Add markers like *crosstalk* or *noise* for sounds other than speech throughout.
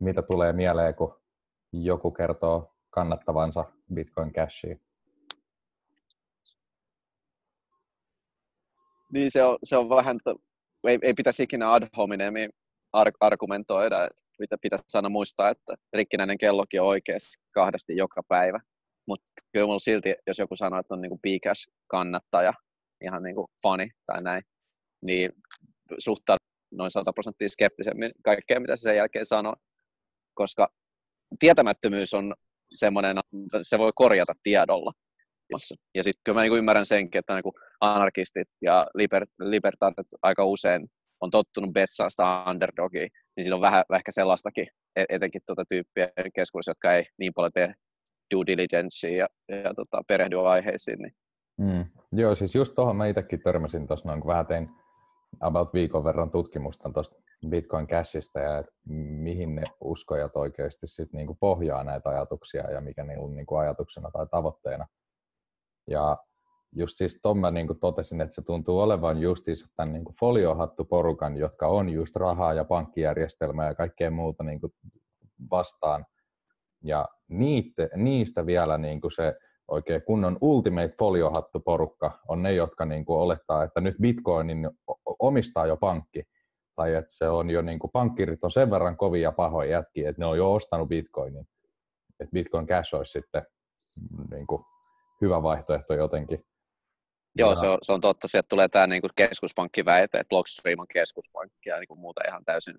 mitä tulee mieleen, kun joku kertoo kannattavansa Bitcoin Cashia? Niin se on, se on vähän, ei, ei pitäisi ikinä ad hominem argumentoida, että pitäisi aina muistaa, että rikkinäinen kellokin on oikeasti kahdesti joka päivä. Mutta kyllä mulla silti, jos joku sanoo, että on niinku Bcash kannattaja, ihan niinku fani tai näin, niin suhtaudun noin 100 prosenttia skeptisemmin kaikkea, mitä se sen jälkeen sanoo, koska tietämättömyys on semmoinen, se voi korjata tiedolla. Ja sitten kyllä mä niinku ymmärrän senkin, että niinku anarkistit ja liber, libertaarit aika usein on tottunut betsaa sitä underdogia, niin siinä on vähän ehkä sellaistakin, e-, etenkin tuota tyyppiä keskuudessa, jotka ei niin paljon tee due diligencea ja, ja tota, perehdy aiheisiin. Niin. Mm. Joo, siis just tuohon mä itsekin törmäsin tuossa noin, kun vähän tein about viikon verran tutkimusta tuosta Bitcoin Cashista ja mihin ne uskojat oikeasti sit niinku pohjaa näitä ajatuksia ja mikä niillä on niinku ajatuksena tai tavoitteena. Ja just siis tuon mä niin totesin, että se tuntuu olevan justiinsa tämän niin foliohattu-porukan, jotka on just rahaa ja pankkijärjestelmää ja kaikkea muuta niin vastaan. Ja niitä, niistä vielä niin se oikein kunnon ultimate foliohattu-porukka on ne, jotka niin olettaa, että nyt Bitcoinin omistaa jo pankki. Tai että se on jo, niin kuin, pankkirit on sen verran kovia pahoja jätkiä, että ne on jo ostanut Bitcoinin. Että Bitcoin Cash olisi sitten niin kuin, hyvä vaihtoehto jotenkin. Joo, se on, se on totta. Sieltä tulee tämä niin keskuspankkiväite, että Blockstream on keskuspankki ja niin muuta ihan täysin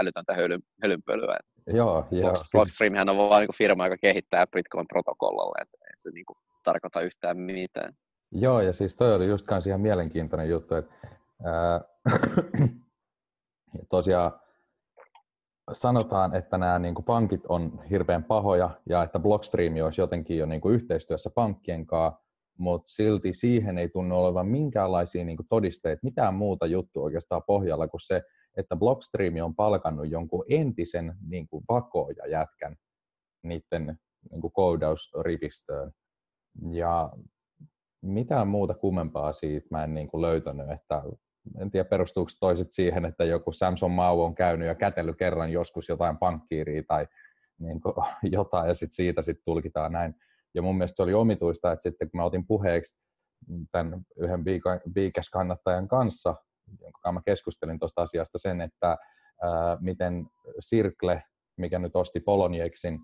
älytöntä hölyn, hölynpölyä. Joo, joo. Blockstreamhän on vain niin firma, joka kehittää Bitcoin-protokollalle, että se niin kuin, tarkoita yhtään mitään. Joo, ja siis toi oli just kanssa ihan mielenkiintoinen juttu, että ää, *clears throat* tosiaan sanotaan, että nämä niin kuin pankit on hirveän pahoja ja että Blockstream olisi jotenkin jo niin kuin yhteistyössä pankkien kanssa, mutta silti siihen ei tunnu olevan minkäänlaisia niin kuin todisteita, mitään muuta juttua oikeastaan pohjalla kuin se, että Blockstream on palkannut jonkun entisen niin vakoja jätkän niiden niin koodausrivistöön. Ja mitään muuta kummempaa siitä mä en niin kuin löytänyt, että en tiedä perustuuko toiset siihen, että joku Samson Mau on käynyt ja kätellyt kerran joskus jotain pankkiiria tai niin kuin *laughs* jotain ja sitten siitä sit tulkitaan näin. Ja mun mielestä se oli omituista, että sitten kun mä otin puheeksi tämän yhden Biikäs-kannattajan kanssa, jonka mä keskustelin tuosta asiasta sen, että ää, miten Sirkle, mikä nyt osti Polonieksin,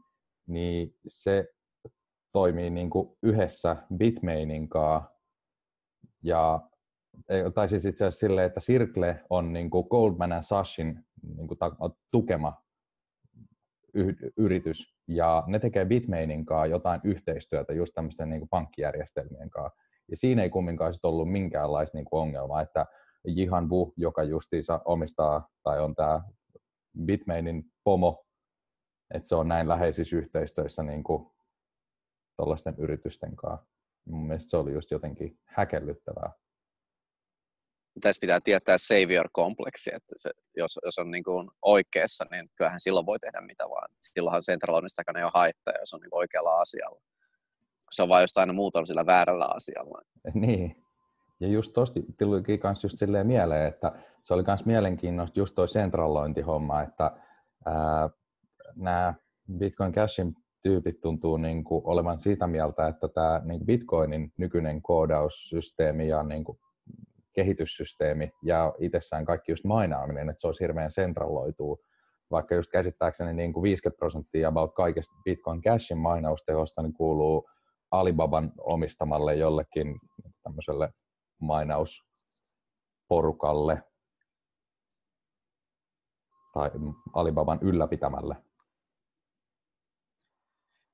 niin se toimii niin kuin yhdessä Bitmainin kanssa. Ja, tai siis itse asiassa silleen, että Sirkle on niin kuin Goldman Sachin niin kuin tukema yritys, ja ne tekee Bitmainin kanssa jotain yhteistyötä just tämmöisten niin kuin pankkijärjestelmien kanssa. Ja siinä ei kumminkaan sit ollut minkäänlaista niin kuin ongelmaa, että Jihan Wu, joka justiinsa omistaa tai on tämä Bitmainin pomo, että se on näin läheisissä yhteistyössä niin kuin tuollaisten yritysten kanssa. Mun mielestä se oli just jotenkin häkellyttävää tässä pitää tietää savior-kompleksi, että se, jos, jos on niin kuin oikeassa, niin kyllähän silloin voi tehdä mitä vaan. Silloinhan centraloinnista ei ole haittaa, jos on niin oikealla asialla. Se on vain jostain aina muuta sillä väärällä asialla. Niin. Ja just tosti tuli kans just silleen mieleen, että se oli myös mielenkiintoista just toi centralointihomma, että nämä Bitcoin Cashin tyypit tuntuu niin kuin olevan siitä mieltä, että tämä niin Bitcoinin nykyinen koodaussysteemi ja niin kuin kehityssysteemi ja itsessään kaikki just mainaaminen, että se olisi hirveän sentraloituu. Vaikka just käsittääkseni niin kuin 50 prosenttia about kaikesta Bitcoin Cashin mainaustehosta niin kuuluu Alibaban omistamalle jollekin tämmöiselle mainausporukalle tai Alibaban ylläpitämälle.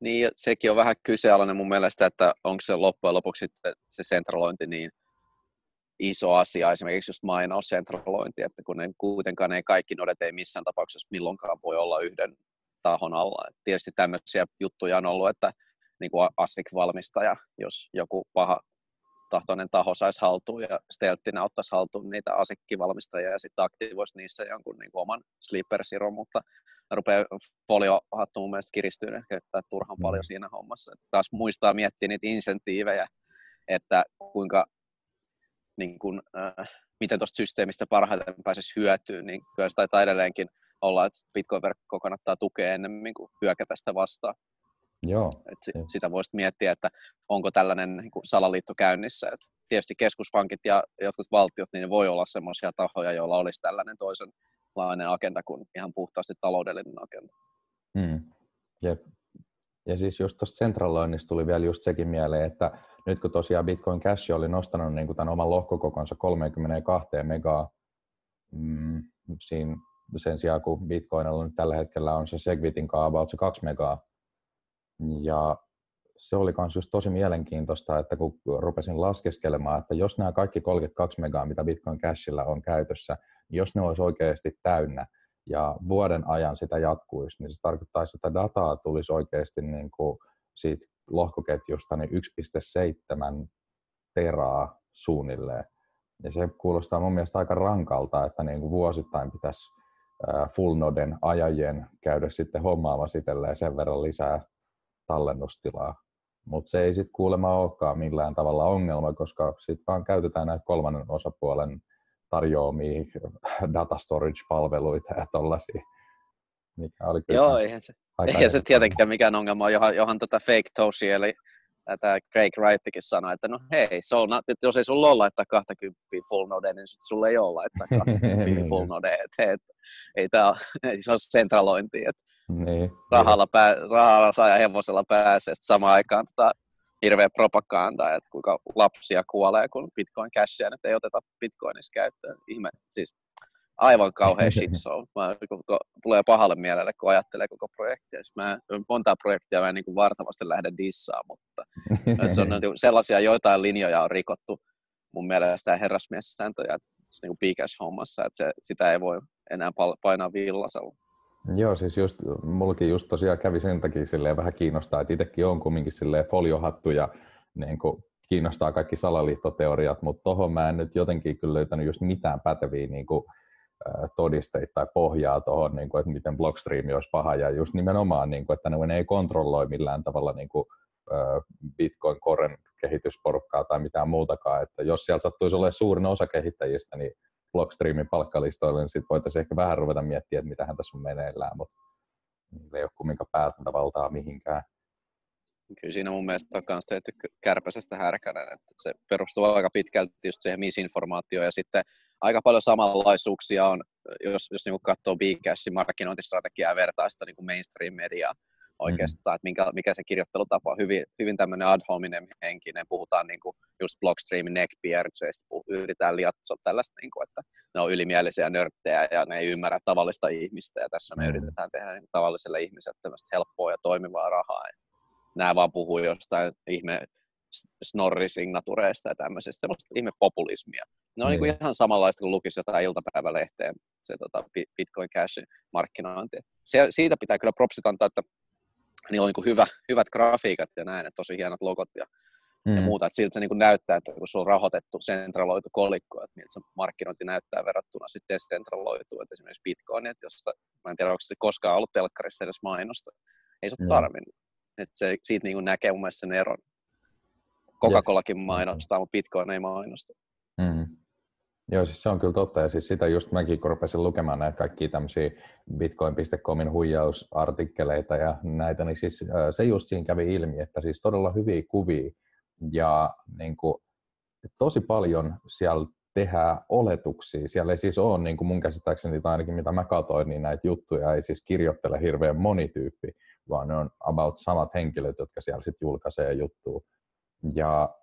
Niin, sekin on vähän kyseenalainen mun mielestä, että onko se loppujen lopuksi se sentralointi niin iso asia, esimerkiksi just mainaussentralointi, että kun ne kuitenkaan ei kaikki nodet ei missään tapauksessa milloinkaan voi olla yhden tahon alla. Et tietysti tämmöisiä juttuja on ollut, että niin kuin ASIC-valmistaja, jos joku paha tahtoinen taho saisi haltuun ja Stelttinä ottaisi haltuun niitä ASIC-valmistajia ja sitten aktivoisi niissä jonkun niin kuin oman sleeper mutta rupeaa foliohattu mun mielestä kiristyy ehkä turhan paljon mm. siinä hommassa. Et taas muistaa miettiä niitä insentiivejä, että kuinka niin kuin, äh, miten tuosta systeemistä parhaiten pääsisi hyötyä, niin kyllä se taitaa edelleenkin olla, että Bitcoin-verkkoa kannattaa tukea ennemmin kuin hyökätä sitä vastaan. Joo. Et sitä voisi miettiä, että onko tällainen niin kuin salaliitto käynnissä. Et tietysti keskuspankit ja jotkut valtiot, niin ne voi olla sellaisia tahoja, joilla olisi tällainen toisenlainen agenda kuin ihan puhtaasti taloudellinen agenda. Hmm. Jep. Ja siis just tuosta centraloinnista tuli vielä just sekin mieleen, että nyt kun tosiaan Bitcoin Cash oli nostanut niin kuin tämän oman lohkokokonsa 32 megaa mm, siinä sen sijaan, kun Bitcoinilla nyt tällä hetkellä on se Segwitin about se 2 megaa. Ja se oli myös just tosi mielenkiintoista, että kun rupesin laskeskelemaan, että jos nämä kaikki 32 megaa, mitä Bitcoin Cashilla on käytössä, jos ne olisi oikeasti täynnä ja vuoden ajan sitä jatkuisi, niin se tarkoittaisi, että dataa tulisi oikeasti niin kuin siitä lohkoketjusta niin 1,7 teraa suunnilleen. Ja se kuulostaa mun mielestä aika rankalta, että niin kuin vuosittain pitäisi full noden ajajien käydä sitten hommaamassa itselleen sen verran lisää tallennustilaa. Mutta se ei sitten kuulemma olekaan millään tavalla ongelma, koska sitten vaan käytetään näitä kolmannen osapuolen tarjoamia *laughs* data storage-palveluita ja tollaisia. Mikä oli kyllä Joo, eihän se, eihän se tietenkään mikään ongelma, johon, johon tätä fake tosi, eli tämä Craig Wrightikin sanoi, että no hei, so not, että jos ei sulla ole laittaa 20 full node, niin sitten sulla ei ole laittaa *laughs* 20 full node, että hei, ei tämä *laughs* ei se ole sentralointi, että niin. rahalla, pää, rahalla saa ja hevosella pääsee, samaan aikaan tota, hirveä propaganda, että kuinka lapsia kuolee, kun Bitcoin Cashia nyt ei oteta Bitcoinissa käyttöön. Ihme, siis aivan kauhean show. Mä, kun, tulee pahalle mielelle, kun ajattelee koko projektia. Siis mä monta projektia mä en niin kuin vartavasti lähde dissaa, mutta se on niin sellaisia joitain linjoja on rikottu mun mielestä herrasmies-sääntöjä niin Bcash-hommassa, että se, sitä ei voi enää painaa villasella. Joo, siis just, mullakin just tosiaan kävi sen takia silleen vähän kiinnostaa, että itsekin on kumminkin silleen foliohattu ja niin kuin, kiinnostaa kaikki salaliittoteoriat, mutta tohon mä en nyt jotenkin kyllä löytänyt just mitään päteviä niin kuin, todisteita tai pohjaa tuohon, niin kuin, että miten Blockstream olisi paha, ja just nimenomaan, niin kuin, että ne ei kontrolloi millään tavalla niin kuin, Bitcoin Coren kehitysporukkaa tai mitään muutakaan, että jos siellä sattuisi olemaan suurin osa kehittäjistä, niin Blockstreamin palkkalistoille, niin sitten voitaisiin ehkä vähän ruveta miettiä, että mitähän tässä on meneillään, mutta niillä ei ole kumminkaan päätäntävaltaa mihinkään. Kyllä siinä mun mielestä on myös tehty kärpäsestä härkänen, että se perustuu aika pitkälti just siihen misinformaatioon ja sitten aika paljon samanlaisuuksia on, jos, jos niin katsoo Bcashin markkinointistrategiaa ja vertaa sitä niin mainstream-mediaa oikeastaan, mm. että mikä, mikä se kirjoittelutapa on hyvin, hyvin tämmöinen ad hominem henkinen, puhutaan niin kuin just Blockstreamin neckbeardseista, yritetään liatsoa tällaista, niin kuin, että ne on ylimielisiä nörttejä ja ne ei ymmärrä tavallista ihmistä ja tässä me mm. yritetään tehdä niin tavalliselle ihmiselle tämmöistä helppoa ja toimivaa rahaa. Ja nämä vaan puhuu jostain ihme snorrisignatureista ja tämmöisestä, semmoista ihme populismia. Ne on niin. niin ihan samanlaista kuin lukisi jotain iltapäivälehteen, se tota, Bitcoin Cashin markkinointi. Se, siitä pitää kyllä propsit antaa, että niillä on niin hyvä, hyvät grafiikat ja näin, että tosi hienot logot ja, mm. ja muuta. Että siltä se niin näyttää, että kun sulla on rahoitettu, sentraloitu kolikko, että miltä se markkinointi näyttää verrattuna sitten sentraloitu, että esimerkiksi Bitcoin, että josta, mä en tiedä, onko se koskaan ollut telkkarissa edes mainosta. Ei se ole mm. tarvinnut. Että se, siitä niin näkee mun mielestä sen eron. Coca-Colakin mainostaa, mutta Bitcoin ei mainosta. Mm. Joo, siis se on kyllä totta, ja siis sitä just mäkin, kun rupesin lukemaan näitä kaikkia tämmöisiä bitcoin.comin huijausartikkeleita ja näitä, niin siis se just siinä kävi ilmi, että siis todella hyviä kuvia, ja niin kuin, tosi paljon siellä tehdään oletuksia. Siellä ei siis ole, niin kuin mun käsittääkseni, tai ainakin mitä mä katsoin, niin näitä juttuja ei siis kirjoittele hirveän monityyppi, vaan ne on about samat henkilöt, jotka siellä sitten julkaisee juttua. Ja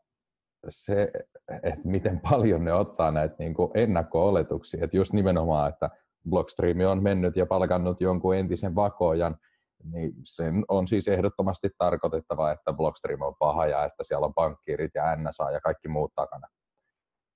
se, että miten paljon ne ottaa näitä niin kuin ennakko-oletuksia, että just nimenomaan, että Blockstream on mennyt ja palkannut jonkun entisen vakojan, niin sen on siis ehdottomasti tarkoitettava, että Blockstream on paha ja että siellä on pankkiirit ja NSA ja kaikki muut takana.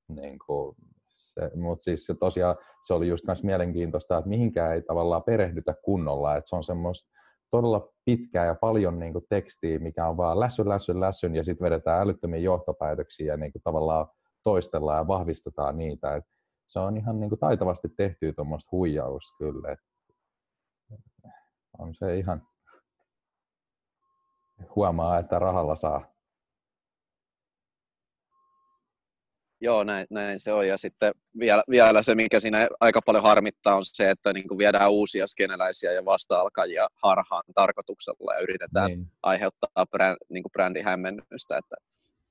Niin kuin se, mutta siis se tosiaan se oli just myös mielenkiintoista, että mihinkään ei tavallaan perehdytä kunnolla, että se on semmoista todella pitkää ja paljon niin kuin tekstiä, mikä on vaan lässyn, lässyn, lässyn ja sitten vedetään älyttömiä johtopäätöksiä ja niin kuin tavallaan toistellaan ja vahvistetaan niitä. Et se on ihan niin kuin taitavasti tehty tuommoista huijausta kyllä. Et on se ihan huomaa, että rahalla saa. Joo, näin, näin se on. Ja sitten vielä, vielä se, mikä siinä aika paljon harmittaa, on se, että niin kuin viedään uusia skeneläisiä ja vasta-alkajia harhaan tarkoituksella ja yritetään niin. aiheuttaa bränd, niin kuin brändihämmennystä, että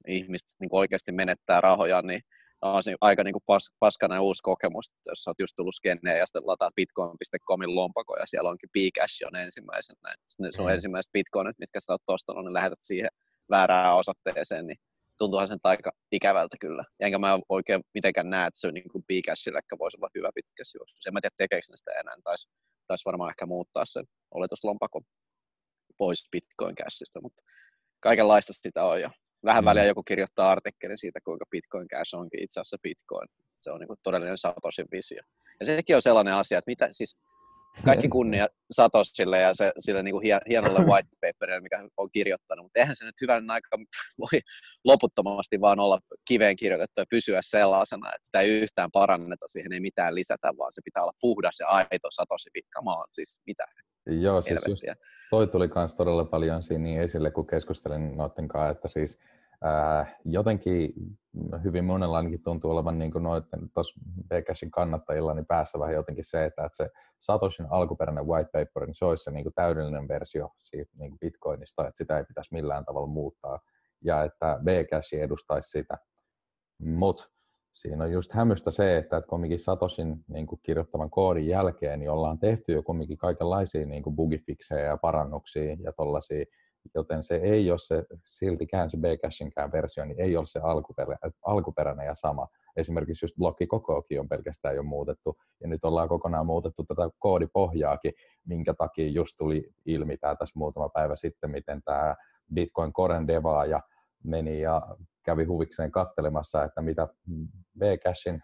ihmiset niin kuin oikeasti menettää rahoja, niin on aika niin kuin pas, paskana uusi kokemus, jos oot just tullut skenneen ja sitten lataat bitcoin.comin lompako ja siellä onkin Bcash on ensimmäisenä. Sitten sun mm. ensimmäiset bitcoinit, mitkä sä oot ostanut, niin lähetät siihen väärään osoitteeseen, niin tuntuuhan sen aika ikävältä kyllä. Ja enkä mä oikein mitenkään näe, että se on niin kuin Bcashille voisi olla hyvä pitkässä juoksussa. En mä tiedä, tekeekö ne sitä enää. Taisi tais varmaan ehkä muuttaa sen oletuslompakon pois Bitcoin Cashista, mutta kaikenlaista sitä on. Ja vähän mm. väliä joku kirjoittaa artikkelin siitä, kuinka Bitcoin Cash onkin itse asiassa Bitcoin. Se on niin kuin todellinen Satosin visio. Ja sekin on sellainen asia, että mitä, siis kaikki kunnia Satosille ja se, sille niin kuin hienolle *clears throat* white paperille, mikä on kirjoittanut, mutta eihän se nyt hyvän aika voi loputtomasti vaan olla kiveen kirjoitettu ja pysyä sellaisena, että sitä ei yhtään paranneta, siihen ei mitään lisätä, vaan se pitää olla puhdas ja aito Satosi on siis mitä. Joo, siis just toi tuli myös todella paljon siinä niin esille, kun keskustelin noiden kanssa, että siis jotenkin hyvin monella ainakin tuntuu olevan niin noiden tuossa kannattajilla niin päässä vähän jotenkin se, että, että se Satoshin alkuperäinen white paper, niin se olisi se niin kuin täydellinen versio siitä niin kuin Bitcoinista, että sitä ei pitäisi millään tavalla muuttaa, ja että Bcash edustaisi sitä. Mutta siinä on just hämystä se, että, että kumminkin Satosin niin kuin kirjoittaman koodin jälkeen niin ollaan tehty jo kumminkin kaikenlaisia niin kuin bugifiksejä ja parannuksia ja tollaisia, joten se ei ole se, siltikään se Bcashinkään versio, niin ei ole se alkuperä, alkuperäinen ja sama. Esimerkiksi just blokkikokoakin on pelkästään jo muutettu, ja nyt ollaan kokonaan muutettu tätä koodipohjaakin, minkä takia just tuli ilmi tämä tässä muutama päivä sitten, miten tämä Bitcoin Coren devaaja meni ja kävi huvikseen kattelemassa, että mitä Bcashin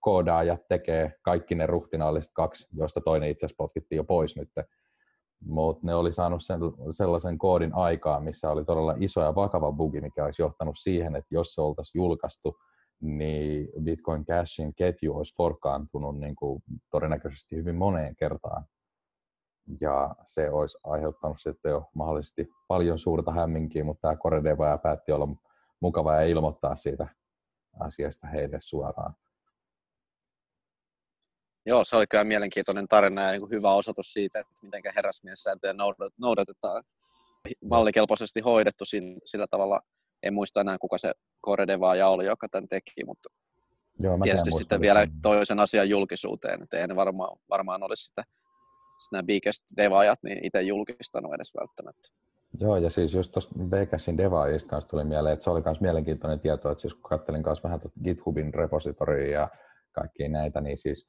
koodaajat tekee, kaikki ne ruhtinaalliset kaksi, joista toinen itse asiassa potkittiin jo pois nyt mutta ne oli saanut sen, sellaisen koodin aikaa, missä oli todella iso ja vakava bugi, mikä olisi johtanut siihen, että jos se oltaisiin julkaistu, niin Bitcoin Cashin ketju olisi forkaantunut niin kuin todennäköisesti hyvin moneen kertaan. Ja se olisi aiheuttanut sitten jo mahdollisesti paljon suurta hämminkiä, mutta tämä Core päätti olla mukava ja ilmoittaa siitä asiasta heille suoraan. Joo, se oli kyllä mielenkiintoinen tarina ja niin hyvä osoitus siitä, että miten herrasmiessääntöjä noudatetaan. Mallikelpoisesti hoidettu sillä tavalla. En muista enää, kuka se Koredevaaja oli, joka tämän teki, mutta Joo, tietysti sitten vielä toisen asian julkisuuteen. Että ei ne varmaan, varmaan olisi sitä, nämä biggest devaajat niin itse julkistanut edes välttämättä. Joo, ja siis just tuosta Bcasin devaajista kanssa tuli mieleen, että se oli myös mielenkiintoinen tieto, että siis kun katselin kanssa vähän GitHubin repositoria ja kaikkia näitä, niin siis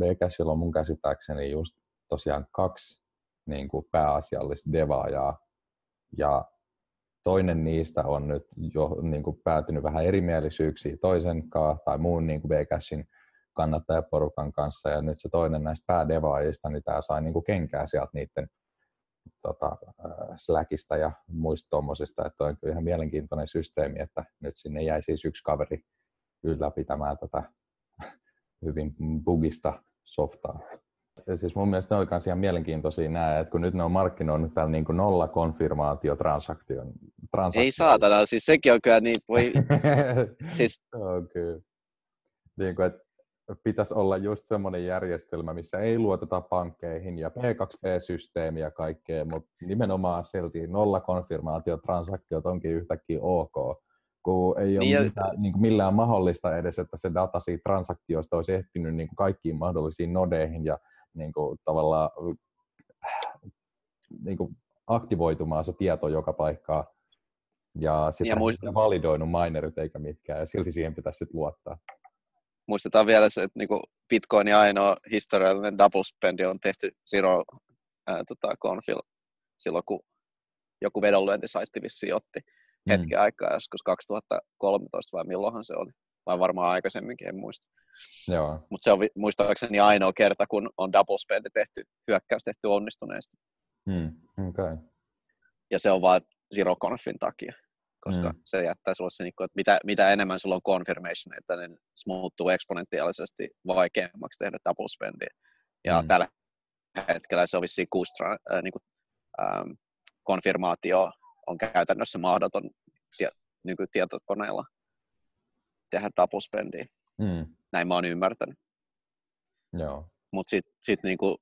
Bcashilla on mun käsittääkseni just tosiaan kaksi niin kuin pääasiallista devaajaa, ja toinen niistä on nyt jo niin kuin päätynyt vähän erimielisyyksiin toisen kanssa tai muun niin kuin Bcashin kannattajaporukan kanssa, ja nyt se toinen näistä päädevaajista, niin tämä sai niin kuin kenkää sieltä niiden tota, Slackista ja muista tuommoisista, että on kyllä ihan mielenkiintoinen systeemi, että nyt sinne jäi siis yksi kaveri ylläpitämään tätä hyvin bugista softaa. Siis mun mielestä ne oli myös ihan mielenkiintoisia nämä, että kun nyt ne on markkinoinut täällä niin nolla konfirmaatiotransaktion. Ei saatana, siis sekin on kyllä niin, voi... *laughs* siis... kyllä. Niin kuin, että pitäisi olla just semmoinen järjestelmä, missä ei luoteta pankkeihin ja P2P-systeemiä ja kaikkea, mutta nimenomaan silti nolla konfirmaatiotransaktiot onkin yhtäkkiä ok kun ei ole niin, mitään, niin kuin millään mahdollista edes, että se data siitä transaktiosta olisi ehtinyt niin kuin kaikkiin mahdollisiin nodeihin ja niin kuin, tavallaan niin kuin aktivoitumaan se tieto joka paikkaa. Ja sitten ja muist- validoinut minerit eikä mitkään, ja silti siihen pitäisi sitten luottaa. Muistetaan vielä se, että niin Bitcoinin ainoa historiallinen double spendi on tehty Zero ää, tota, Confil silloin, kun joku vedonlyöntisaitti vissiin otti mm. hetken aikaa, joskus 2013 vai milloinhan se oli. Vai varmaan aikaisemminkin, en muista. Mutta se on muistaakseni ainoa kerta, kun on double spend tehty, hyökkäys tehty onnistuneesti. Mm. Okay. Ja se on vain Zero Confin takia, koska mm. se jättää sulle se, että mitä, mitä enemmän sulla on confirmation, että ne muuttuu eksponentiaalisesti vaikeammaksi tehdä double spendia. Ja mm. tällä hetkellä se on vissiin kuusi äh, niin kuin, ähm, konfirmaatio on käytännössä mahdoton tie, nykytietokoneella. tehdä double spendia. Mm. Näin mä oon ymmärtänyt. Joo. Mutta sitten sit niinku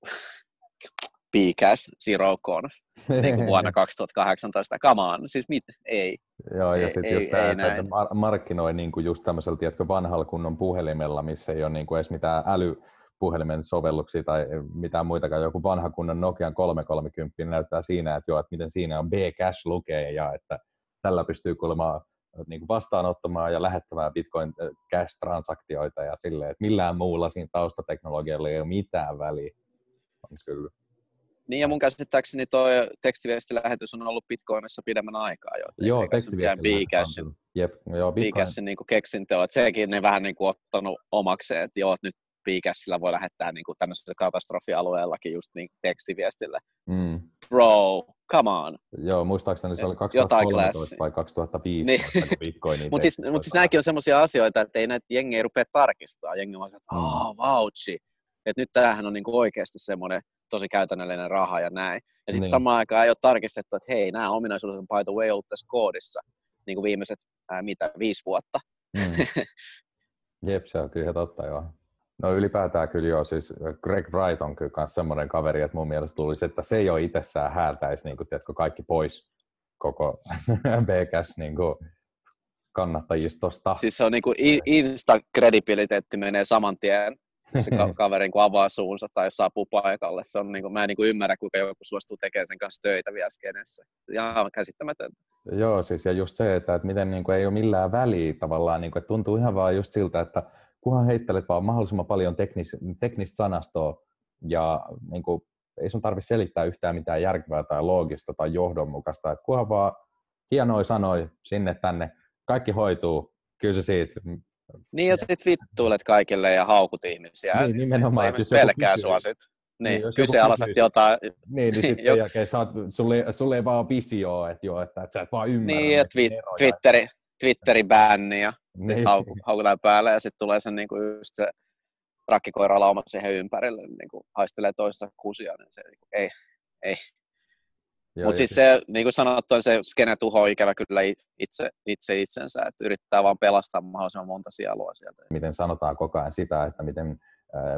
*laughs* Bcash, Zero Conf, niinku vuonna *laughs* 2018. Come on, siis mit? Ei. Joo, ja sitten just tämä, että näin. mar- markkinoi niinku just tämmöisellä, tiedätkö, vanhalla kunnon puhelimella, missä ei ole niinku edes mitään älypuhelimen sovelluksia tai mitään muitakaan. Joku vanha kunnon Nokian 330 näyttää siinä, että joo, että miten siinä on B-Cash lukee ja että tällä pystyy kuulemma niin kuin vastaanottamaan ja lähettämään Bitcoin äh, cash-transaktioita ja silleen, että millään muulla siinä taustateknologialla ei ole mitään väliä. On kyllä. Niin ja mun käsittääkseni tuo tekstiviestilähetys on ollut Bitcoinissa pidemmän aikaa jo. Joo. Bcashin, Jep, joo, Bitcoin, Bcashin niin keksintö, että sekin ne vähän niin kuin ottanut omakseen, että joo, nyt Bcashilla voi lähettää niin kuin tämmöisellä katastrofialueellakin just niin tekstiviestillä. mm, Bro, come on. Joo, muistaakseni se oli Jotain 2013 klassia. vai 2015, Niin. kun Bitcoinin Mutta siis, mut siis nämäkin on semmoisia asioita, että ei näitä jengiä rupea tarkistaa. Jengi se, että oh, vauchi. Että nyt tämähän on niinku oikeasti semmoinen tosi käytännöllinen raha ja näin. Ja sitten Niin. samaan aikaan ei ole tarkistettu, että hei, nämä ominaisuudet on by the way ollut tässä koodissa niin kuin viimeiset, ää, mitä, viisi vuotta. Mm. *laughs* Jep, se on kyllä totta, joo. No ylipäätään kyllä joo, siis Greg Wright on kyllä myös semmoinen kaveri, että mun mielestä tulisi, että se jo itsessään häältäisi niin kuin, tiedätkö, kaikki pois koko *laughs* BCAS niin kuin, kannattajistosta. Siis se on niinku i- insta-kredibiliteetti menee saman tien, se ka- *laughs* kaverin kun avaa suunsa tai saapuu paikalle. Se on niinku, mä en niinku ymmärrä, kuinka joku suostuu tekemään sen kanssa töitä vielä skenessä. Ihan käsittämätöntä. Joo, siis ja just se, että, että miten niin kuin, ei ole millään väliä tavallaan, niin kuin, että tuntuu ihan vaan just siltä, että kunhan heittelet vaan mahdollisimman paljon teknis, teknistä sanastoa ja niin kuin, ei sun tarvitse selittää yhtään mitään järkevää tai loogista tai johdonmukaista, että kunhan vaan hienoja sanoi sinne tänne, kaikki hoituu, kyllä se siitä. Niin, ja sit vittuilet kaikille ja haukut ihmisiä. Niin, nimenomaan, Ihmiset pelkää sua sit. Niin, Niin, kyseenalaistat jotain. Niin, niin sitten *laughs* sen jälkeen oot, sulle, sulle ei vaan visioa, että, joo, että, että sä et vaan ymmärrä. Niin, näitä twi-. Twitteri, Twitteri bänni ja Niin. sit hauku, haukutaan päälle ja sitten tulee sen niinku just se rakkikoira lauma siihen ympärille, niin kuin haistelee toisessa kusia, niin se niinku, ei. Joo, Mutta siis se, niin kuin sanottu, se skene tuho ikävä kyllä it- itse, itse itsensä, että yrittää vaan pelastaa mahdollisimman monta sielua sieltä. miten sanotaan koko ajan sitä, että miten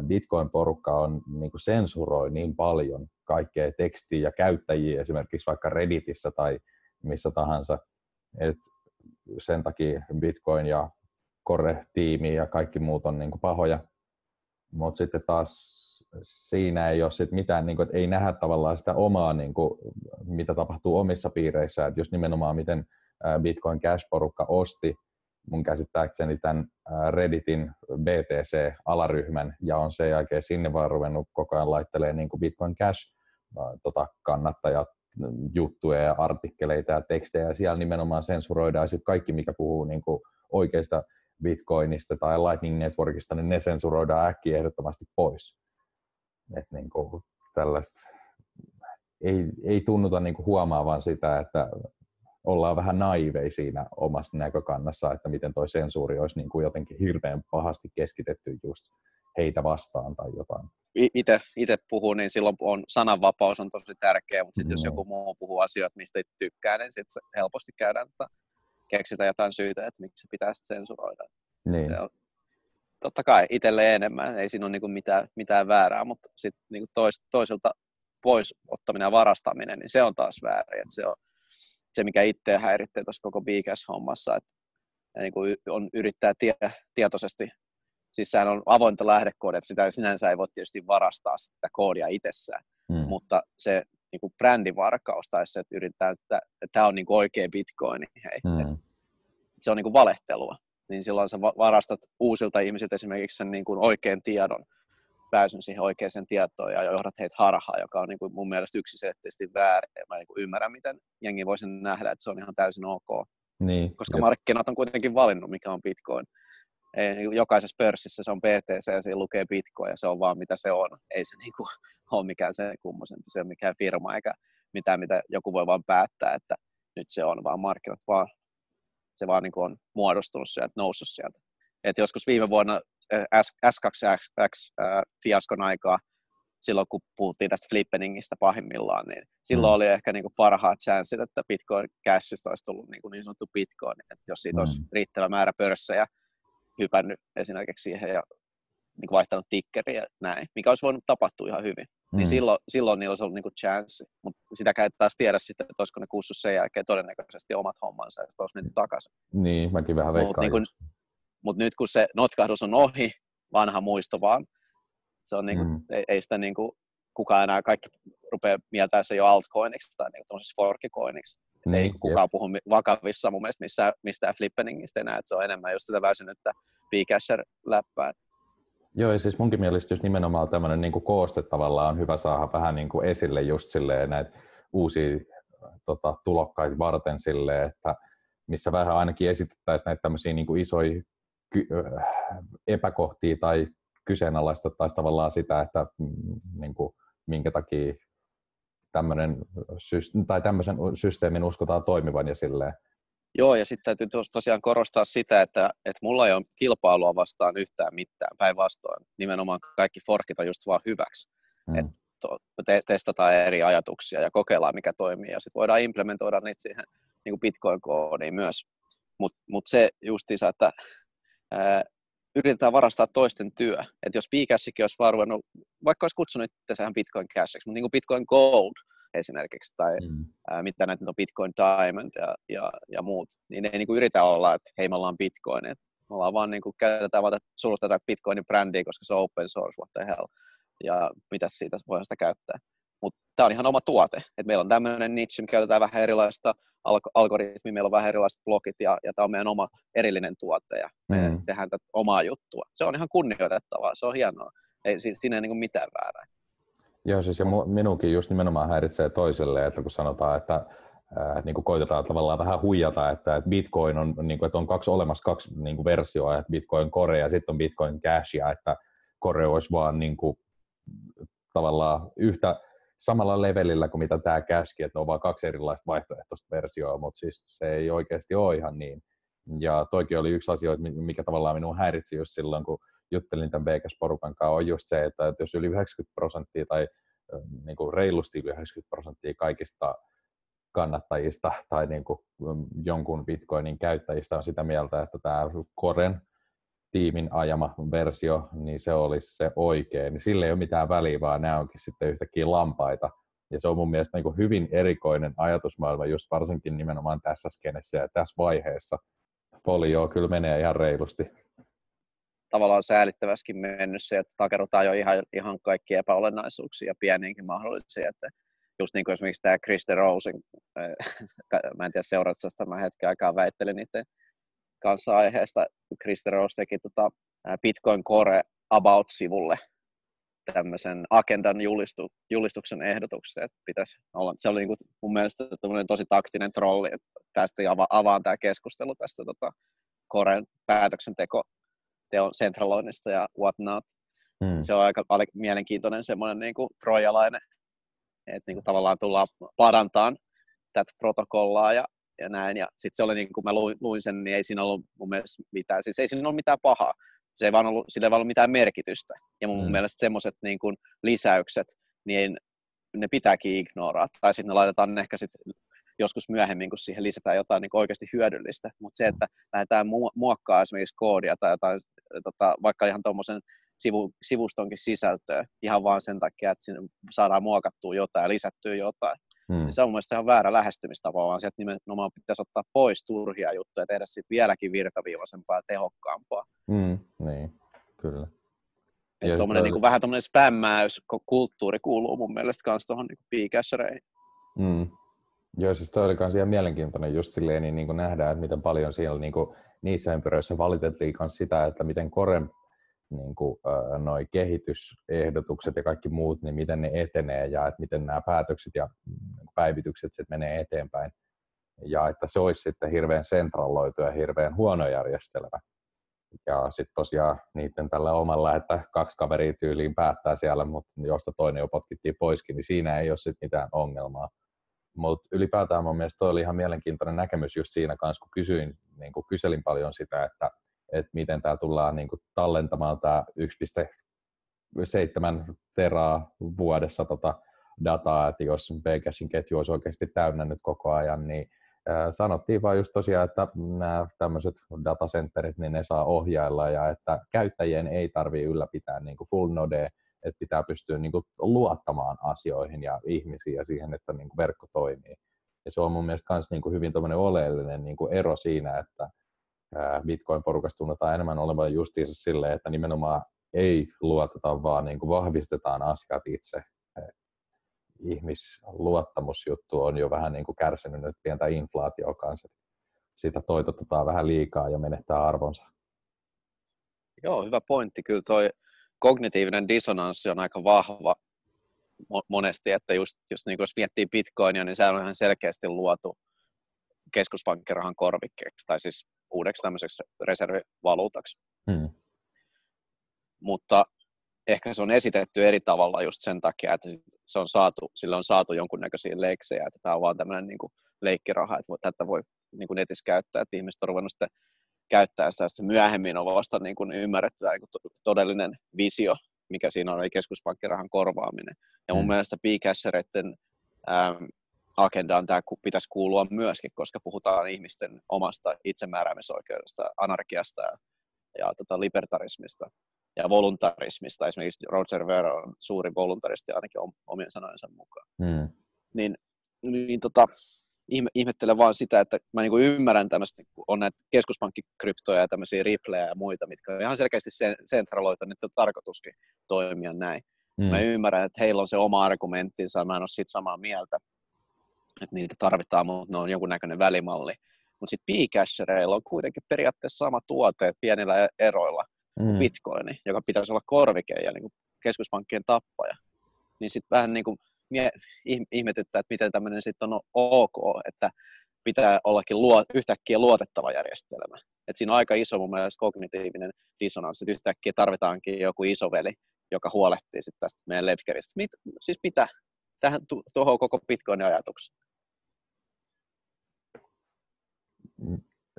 Bitcoin-porukka on niin kuin sensuroi niin paljon kaikkea tekstiä ja käyttäjiä esimerkiksi vaikka Redditissä tai missä tahansa. Et sen takia Bitcoin ja Core-tiimi ja kaikki muut on niin kuin pahoja. Mutta sitten taas siinä ei ole sit mitään, niin kuin, että ei nähdä tavallaan sitä omaa, niin kuin, mitä tapahtuu omissa piireissä. Et just nimenomaan miten Bitcoin Cash-porukka osti mun käsittääkseni tämän Redditin BTC-alaryhmän ja on sen jälkeen sinne vaan ruvennut koko ajan laittelemaan niin Bitcoin Cash ää, kannattajat mm, juttuja ja artikkeleita ja tekstejä ja siellä nimenomaan sensuroidaan sitten kaikki, mikä puhuu niin kuin oikeista Bitcoinista tai Lightning Networkista, niin ne sensuroidaan äkkiä ehdottomasti pois. Et niin kuin tällaista ei, ei tunnuta niin kuin huomaavan sitä, että ollaan vähän naivei siinä omassa näkökannassa, että miten toi sensuuri olisi niin kuin jotenkin hirveän pahasti keskitetty just heitä vastaan tai jotain. Itse, puhuu, niin silloin on sananvapaus on tosi tärkeä, mutta sitten jos Mm. joku muu puhuu asioita, mistä ei tykkää, niin sitten helposti käydään, että keksitään jotain syytä, että miksi se pitää sitten sensuroida. Niin, Se on, totta kai itselle enemmän, ei siinä ole niinku mitään, mitään väärää, mutta sitten niinku tois, toiselta pois ottaminen ja varastaminen, niin se on taas väärin. Et se on se, mikä itseä häiritsee tuossa koko Beacast-hommassa, että niinku y- on yrittää tie, tietoisesti, siis sehän on avointa lähdekoodia, että sitä sinänsä ei voi tietysti varastaa sitä koodia itsessään, mm. mutta se niinku brändivarkaus tai se, että yritetään, että tämä on niinku oikea bitcoin, niin hei, Mm. se on niin kuin valehtelua, niin silloin sä va- varastat uusilta ihmisiltä esimerkiksi sen niin kuin oikean tiedon, pääsyn siihen oikeaan tietoon ja johdat heitä harhaan, joka on niin kuin mun mielestä yksiselitteisesti väärin. Ja Mä en niin kuin ymmärrä, miten jengi voisi nähdä, että se on ihan täysin ok, niin. koska Jep. markkinat on kuitenkin valinnut, mikä on Bitcoin. Niin jokaisessa pörssissä se on BTC ja siinä lukee Bitcoin ja se on vaan mitä se on. Ei se niin kuin, *laughs* ole mikään sen kummoisempi, se on mikään firma eikä mitään, mitä joku voi vaan päättää, että nyt se on, vaan markkinat vaan se vaan niin kuin on muodostunut sieltä, noussut sieltä. Et joskus viime vuonna S- S2X-fiaskon aikaa, silloin kun puhuttiin tästä flippeningistä pahimmillaan, niin silloin Mm. oli ehkä niin kuin parhaat chanssit, että Bitcoin Cashista olisi tullut niin, kuin niin sanottu Bitcoin, että jos siitä mm. olisi riittävä määrä pörssejä, hypännyt esimerkiksi siihen ja niin vaihtanut tikkeriä ja näin, mikä olisi voinut tapahtua ihan hyvin. Niin mm. Niin silloin, silloin niillä olisi ollut niin chanssi, mutta sitäkään ei taas tiedä sitten, että olisiko ne kussut sen jälkeen todennäköisesti omat hommansa, että olisi mennyt takaisin. Niin, mäkin vähän veikkaan. Mutta niin mut nyt kun se notkahdus on ohi, vanha muisto vaan, se on niin kuin, mm. ei, ei sitä niin kuin, kukaan enää kaikki rupeaa mieltämään se jo altcoiniksi tai niin kuin forkikoiniksi. Niin, ei kukaan jep. puhu vakavissa mun mielestä missään, mistään flippeningistä enää, että se on enemmän just sitä väsynyttä Bcasher-läppää. Joo, ja siis munkin mielestä just nimenomaan tämmöinen niin kooste tavallaan on hyvä saada vähän niin kuin esille just silleen näitä uusia tota, tulokkaita varten silleen, että missä vähän ainakin esitettäisiin näitä tämmöisiä niin kuin isoja ky- epäkohtia tai kyseenalaistettaisiin tavallaan sitä, että mm, niin kuin, minkä takia tämmöinen, tai tämmöisen systeemin uskotaan toimivan ja silleen. Joo, ja sitten täytyy tosiaan korostaa sitä, että, että mulla ei ole kilpailua vastaan yhtään mitään, päinvastoin. Nimenomaan kaikki forkit on just vaan hyväksi. Mm. Että te, testataan eri ajatuksia ja kokeillaan, mikä toimii, ja sitten voidaan implementoida niitä siihen niin kuin Bitcoin-koodiin myös. Mutta mut se justiinsa, että ää, yritetään varastaa toisten työ. Että jos Bcassikin olisi vaan ruvennut, vaikka olisi kutsunut itseään Bitcoin Cashiksi, mutta niin kuin Bitcoin Gold esimerkiksi, tai mm. ää, mitä näitä on Bitcoin Diamond ja, ja, ja muut, niin ei niin kuin yritä olla, että hei me ollaan Bitcoin, että me ollaan vaan niin kuin, käytetään vaan sulut tätä Bitcoinin brändiä, koska se on open source, what the hell, ja mitä siitä voi sitä käyttää. Mutta tämä on ihan oma tuote, että meillä on tämmöinen niche, me käytetään vähän erilaista algoritmi, meillä on vähän erilaiset blogit ja, ja tämä on meidän oma erillinen tuote ja me mm. tehdään tätä omaa juttua. Se on ihan kunnioitettavaa, se on hienoa. Ei, siinä ei niin mitään väärää. Joo, siis ja minunkin just nimenomaan häiritsee toiselle, että kun sanotaan, että äh, niin kuin koitetaan tavallaan vähän huijata, että, että Bitcoin on, niin kuin, että on kaksi olemassa kaksi niin kuin versioa, että Bitcoin Core ja sitten on Bitcoin Cash, ja että Core olisi vaan niin kuin, tavallaan yhtä samalla levelillä kuin mitä tämä käski, että on vain kaksi erilaista vaihtoehtoista versioa, mutta siis se ei oikeasti ole ihan niin. Ja toikin oli yksi asia, mikä tavallaan minun häiritsi just silloin, kun juttelin tämän Vegas-porukan kanssa, on just se, että jos yli 90 prosenttia tai niin kuin reilusti yli 90 prosenttia kaikista kannattajista tai niin kuin jonkun bitcoinin käyttäjistä on sitä mieltä, että tämä Koren tiimin ajama versio, niin se olisi se oikein. Niin sillä ei ole mitään väliä, vaan nämä onkin sitten yhtäkkiä lampaita. Ja se on mun mielestä niin hyvin erikoinen ajatusmaailma, just varsinkin nimenomaan tässä skenessä ja tässä vaiheessa. Polio kyllä menee ihan reilusti. Tavallaan säälittäväskin mennyt se, että takerutaan jo ihan, ihan kaikki epäolennaisuuksia pieniinkin mahdollisia. Että just niin kuin esimerkiksi tämä Kristen Rosen, *laughs* mä en tiedä seuraatko sitä, mä hetken aikaa väittelin niiden kanssa aiheesta. Kristen Rose teki tota Bitcoin Core About-sivulle tämmöisen agendan julistu, julistuksen ehdotuksen, että pitäisi olla, se oli niin kuin mun mielestä tosi taktinen trolli, että päästiin ava, avaan tämä keskustelu tästä tota, Koren päätöksenteko teon centraloinnista ja whatnot. Hmm. Se on aika, mielenkiintoinen semmoinen niin kuin trojalainen, että niin kuin tavallaan tullaan parantaan tätä protokollaa ja ja näin. Ja sitten se oli niin kun mä luin, luin, sen, niin ei siinä ollut mun mielestä mitään, siis ei siinä ollut mitään pahaa. Se ei vaan ollut, sillä ei vaan ollut mitään merkitystä. Ja mun mm. mielestä semmoiset niin lisäykset, niin ne pitääkin ignoraa. Tai sitten ne laitetaan ehkä sit joskus myöhemmin, kun siihen lisätään jotain niin oikeasti hyödyllistä. Mutta se, että lähdetään muokkaamaan esimerkiksi koodia tai jotain, tota, vaikka ihan tuommoisen sivu, sivustonkin sisältöä ihan vaan sen takia, että sinne saadaan muokattua jotain ja lisättyä jotain, Hmm. Niin se on mielestäni ihan väärä lähestymistapa, vaan sieltä nimenomaan pitäisi ottaa pois turhia juttuja ja tehdä siitä vieläkin virtaviivaisempaa ja tehokkaampaa. Hmm, niin, kyllä. Ja toi... niin kuin, vähän tuommoinen spämmäys, kulttuuri kuuluu mun mielestä myös tuohon niin piikässäreihin. Hmm. Joo, siis toi oli myös ihan mielenkiintoinen just silleen, niin, niin kuin nähdään, että miten paljon siellä niin kuin, niissä ympyröissä valitettiin myös sitä, että miten Koren niin kuin, noi kehitysehdotukset ja kaikki muut, niin miten ne etenee ja että miten nämä päätökset ja mm, päivitykset sitten menee eteenpäin. Ja että se olisi sitten hirveän sentraloitu ja hirveän huono järjestelmä. Ja sitten tosiaan niiden tällä omalla, että kaksi kaveria tyyliin päättää siellä, mutta josta toinen jo potkittiin poiskin, niin siinä ei ole sitten mitään ongelmaa. Mutta ylipäätään mun mielestä toi oli ihan mielenkiintoinen näkemys just siinä kanssa, kun kysyin, niin kun kyselin paljon sitä, että että miten tämä tullaan niin kuin tallentamaan tämä 1,7 teraa vuodessa tota dataa, että jos Bcashin ketju olisi oikeasti täynnä nyt koko ajan, niin sanottiin vaan just tosiaan, että nämä tämmöiset datacenterit, niin ne saa ohjailla ja että käyttäjien ei tarvitse ylläpitää niin kuin full node, että pitää pystyä niin kuin luottamaan asioihin ja ihmisiin ja siihen, että niin kuin verkko toimii. Ja se on mun mielestä myös niin hyvin oleellinen niin kuin ero siinä, että Bitcoin-porukasta tunnetaan enemmän olevan justiinsa silleen, että nimenomaan ei luoteta, vaan niin kuin vahvistetaan asiat itse ihmisluottamusjuttu on jo vähän niin kuin kärsinyt nyt pientä inflaatioa kanssa. Sitä toitotetaan vähän liikaa ja menettää arvonsa. Joo, hyvä pointti. Kyllä toi kognitiivinen dissonanssi on aika vahva monesti, että just, just niin kuin jos miettii bitcoinia, niin se on ihan selkeästi luotu keskuspankkirahan korvikkeeksi, tai siis uudeksi tämmöiseksi reservivaluutaksi. Hmm. Mutta ehkä se on esitetty eri tavalla just sen takia, että se on saatu, sille on saatu jonkunnäköisiä leksejä, että tämä on vaan tämmöinen niin kuin leikkiraha, että tätä voi niin kuin netissä käyttää, että ihmiset on ruvennut sitten käyttää sitä, sitten myöhemmin on vasta niin kuin ymmärretty niin todellinen visio, mikä siinä on, eli keskuspankkirahan korvaaminen. Ja mun mm. mielestä ähm, agendaan tämä pitäisi kuulua myöskin, koska puhutaan ihmisten omasta itsemääräämisoikeudesta, anarkiasta ja, ja tota libertarismista ja voluntarismista. Esimerkiksi Roger Ver on suuri voluntaristi ainakin omien sanojensa mukaan. Mm. Niin, niin tota, ihme, ihmettelen vaan sitä, että mä niin ymmärrän tämmöistä, kun on näitä keskuspankkikryptoja ja tämmöisiä riplejä ja muita, mitkä on ihan selkeästi sentraloita, niin on tarkoituskin toimia näin. Mm. Mä ymmärrän, että heillä on se oma argumenttinsa, mä en ole siitä samaa mieltä, että niitä tarvitaan, mutta ne on jonkunnäköinen välimalli. Mutta sitten Bcashereilla on kuitenkin periaatteessa sama tuote pienillä e-, eroilla mm. bitcoini, joka pitäisi olla korvike ja niin keskuspankkien tappaja. Niin sitten vähän niin kuin mie, ihmetyttää, että miten tämmöinen sitten on ok, että pitää ollakin luo, yhtäkkiä luotettava järjestelmä. Et siinä on aika iso mun mielestä kognitiivinen dissonanssi, että yhtäkkiä tarvitaankin joku isoveli, joka huolehtii sitten tästä meidän ledgeristä. Mit, siis mitä? Tähän tuohon koko Bitcoinin ajatukseen.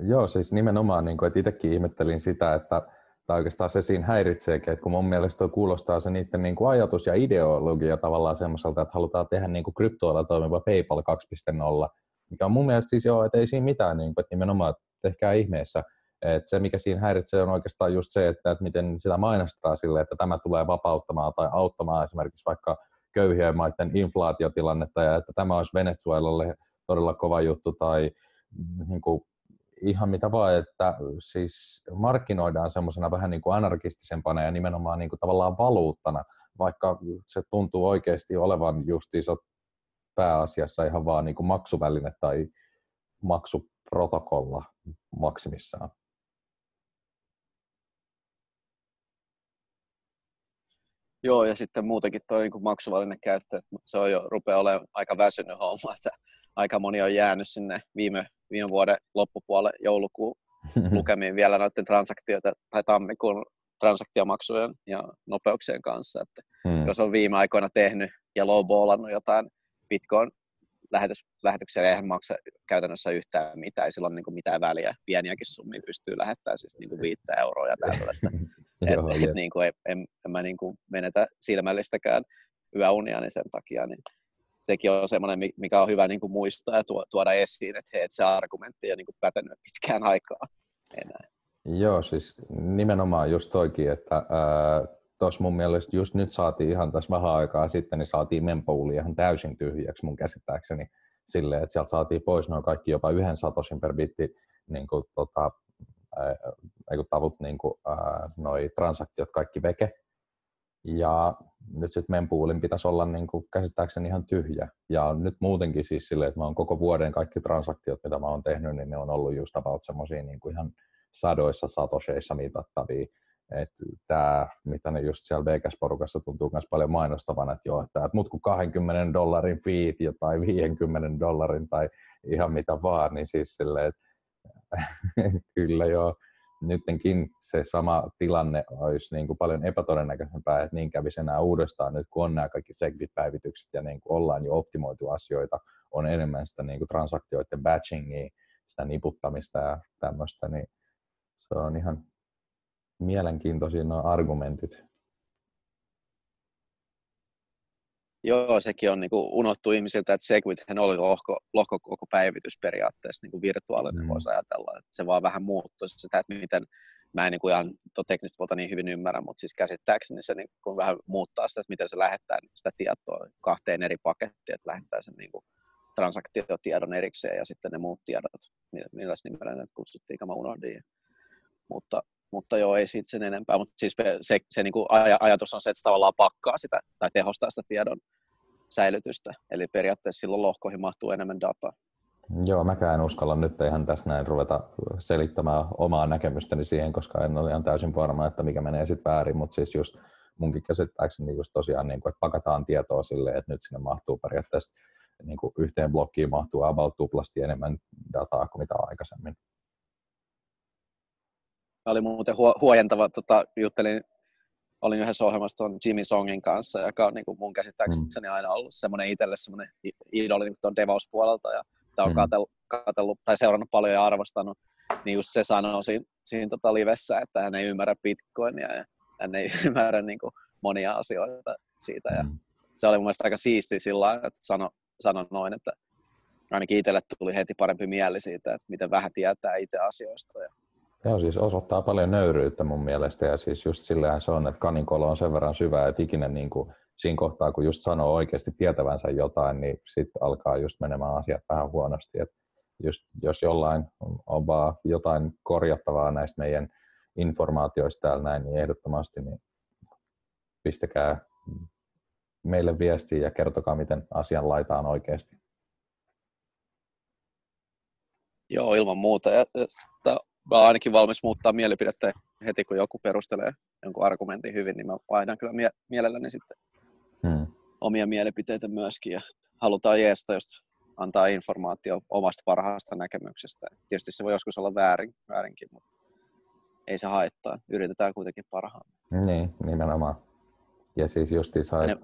Joo, siis nimenomaan, niin kuin, että itsekin ihmettelin sitä, että tai oikeastaan se siinä häiritseekin, että kun mun mielestä toi kuulostaa se niiden niin kuin ajatus ja ideologia tavallaan semmoiselta, että halutaan tehdä niin kuin kryptoilla toimiva PayPal 2.0, mikä on mun mielestä siis joo, että ei siinä mitään, niin kuin, että nimenomaan että tehkää ihmeessä. Että se, mikä siinä häiritsee, on oikeastaan just se, että, että miten sitä mainostetaan sille, että tämä tulee vapauttamaan tai auttamaan esimerkiksi vaikka köyhien maiden inflaatiotilannetta ja että tämä olisi Venezuelalle todella kova juttu tai niin kuin ihan mitä vaan, että siis markkinoidaan semmoisena vähän niin kuin anarkistisempana ja nimenomaan niin kuin tavallaan valuuttana, vaikka se tuntuu oikeasti olevan justiinsa pääasiassa ihan vaan niin kuin maksuväline tai maksuprotokolla maksimissaan. Joo, ja sitten muutenkin tuo niin maksuväline käyttö, se on jo rupeaa olemaan aika väsynyt homma, että aika moni on jäänyt sinne viime viime vuoden loppupuolelle joulukuun *laughs* lukemiin vielä noiden transaktioita tai tammikuun transaktiomaksujen ja nopeuksien kanssa. Että hmm. Jos on viime aikoina tehnyt ja lowballannut jotain Bitcoin lähetys, lähetyksiä, eihän maksa käytännössä yhtään mitään, ei sillä ole niin mitään väliä. Pieniäkin summia pystyy lähettämään siis niin kuin viittä euroa ja tällaista. *laughs* et, et, niin kuin, en, en, en mä niin kuin menetä silmällistäkään yöunia niin sen takia. Niin sekin on semmoinen, mikä on hyvä niin kuin muistaa ja tuoda esiin, että, hei, se argumentti on niin kuin pätenyt pitkään aikaa enää. Joo, siis nimenomaan just toikin, että tuossa mun mielestä just nyt saatiin ihan tässä vähän aikaa sitten, niin saatiin mempouli ihan täysin tyhjäksi mun käsittääkseni silleen, että sieltä saatiin pois noin kaikki jopa yhden satosin per bitti niin kuin, tota, ää, tavut, niin kuin, ää, noi transaktiot kaikki veke, ja nyt sitten mempoolin pitäisi olla niin kuin käsittääkseni ihan tyhjä. Ja nyt muutenkin siis silleen, että mä oon koko vuoden kaikki transaktiot, mitä mä oon tehnyt, niin ne on ollut just about semmoisia niin kuin ihan sadoissa satosheissa mitattavia. Että tämä, mitä ne just siellä Vegas-porukassa tuntuu myös paljon mainostavan, että joo, että, mut kuin 20 dollarin feed tai 50 dollarin tai ihan mitä vaan, niin siis silleen, että *laughs* kyllä joo, nytkin se sama tilanne olisi niin kuin paljon epätodennäköisempää, että niin kävisi enää uudestaan nyt, kun on nämä kaikki segwit-päivitykset ja niin kuin ollaan jo optimoitu asioita, on enemmän sitä niin kuin transaktioiden batchingia, sitä niputtamista ja tämmöistä, niin se on ihan mielenkiintoisia nuo argumentit. Joo, sekin on niin kuin unohtu ihmisiltä, että Segwithän oli lohko, lohko koko päivitys periaatteessa niin kuin virtuaalinen, mm. voisi ajatella. Että se vaan vähän muuttui sitä, että miten, mä en niin kuin ihan teknistä puolta niin hyvin ymmärrä, mutta siis käsittääkseni se niin kuin vähän muuttaa sitä, että miten se lähettää sitä tietoa kahteen eri pakettiin, että lähettää sen niin kuin transaktiotiedon erikseen ja sitten ne muut tiedot, millä nimellä ne kutsuttiin, mä unohdin. Mutta, mutta joo, ei siitä sen enempää, mutta siis se, se niin kuin ajatus on se, että se tavallaan pakkaa sitä tai tehostaa sitä tiedon säilytystä, eli periaatteessa silloin lohkoihin mahtuu enemmän dataa. Joo, mäkään en uskalla nyt ihan tässä näin ruveta selittämään omaa näkemystäni siihen, koska en ole ihan täysin varma, että mikä menee sitten väärin, mutta siis just munkin käsittääkseni just tosiaan, niin kuin, että pakataan tietoa sille, että nyt sinne mahtuu periaatteessa niin kuin yhteen blokkiin mahtuu about tuplasti enemmän dataa kuin mitä aikaisemmin. Oli muuten huojentava, tota, juttelin, olin yhdessä ohjelmassa tuon Jimmy Songin kanssa, joka on niin kuin mun käsittääkseni mm. aina ollut semmoinen itselle semmoinen idoli niin tuon DevOps-puolelta, ja sitä on mm. katsellut, katsellut, tai seurannut paljon ja arvostanut, niin just se sanoi siinä, siinä tota livessä, että hän ei ymmärrä Bitcoinia ja hän ei *laughs* ymmärrä niin kuin monia asioita siitä. Ja mm. se oli mun mielestä aika siisti sillä että sano, sano noin, että ainakin itselle tuli heti parempi mieli siitä, että miten vähän tietää itse asioista. Ja... Joo, siis osoittaa paljon nöyryyttä mun mielestä ja siis just sillähän se on, että kaninkolo on sen verran syvä, että ikinä niin kuin siinä kohtaa, kun just sanoo oikeasti tietävänsä jotain, niin sitten alkaa just menemään asiat vähän huonosti. Et just, jos jollain on vaan jotain korjattavaa näistä meidän informaatioista täällä näin, niin ehdottomasti niin pistäkää meille viestiä ja kertokaa, miten asian laitaan oikeasti. Joo, ilman muuta. Ja, mä olen ainakin valmis muuttaa mielipidettä heti, kun joku perustelee jonkun argumentin hyvin, niin mä vaihdan kyllä mie- mielelläni sitten hmm. omia mielipiteitä myöskin. Ja halutaan jeesta just antaa informaatio omasta parhaasta näkemyksestä. Tietysti se voi joskus olla väärin, väärinkin, mutta ei se haittaa. Yritetään kuitenkin parhaan. Niin, nimenomaan. Ja siis justiinsa, ne...